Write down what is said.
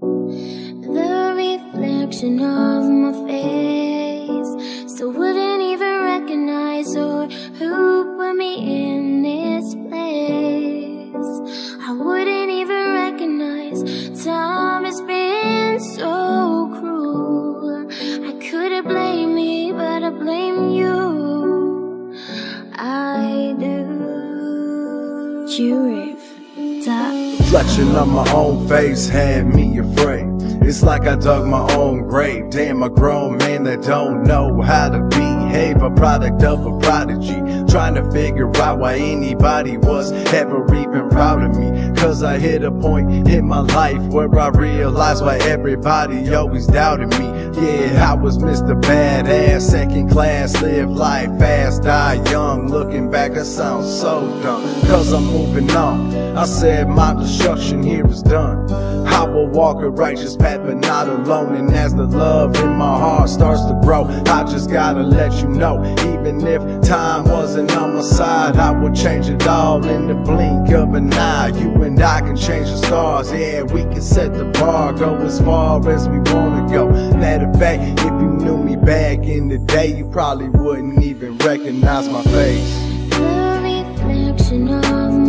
The reflection of my face. So wouldn't even recognize or who put me in this place. I wouldn't even recognize time has been so cruel. I couldn't blame me but I blame you. I do. Jurif. Reflection of my own face had me afraid. It's like I dug my own grave. Damn, a grown man that don't know how to behave. A product of a prodigy. Trying to figure out why anybody was ever even proud of me. Cause I hit a point in my life where I realized why everybody always doubted me. Yeah, I was Mr. Badass, second class, live life fast, die young. Looking back, I sound so dumb. Cause I'm moving on. I said my destruction here is done. I will walk a righteous path, but not alone. And as the love in my heart starts to grow, I just gotta let you know. Even if time wasn't on change it all in the blink of an eye. You and I can change the stars, yeah, we can set the bar, go as far as we wanna go. Matter of fact, if you knew me back in the day, you probably wouldn't even recognize my face. The reflection of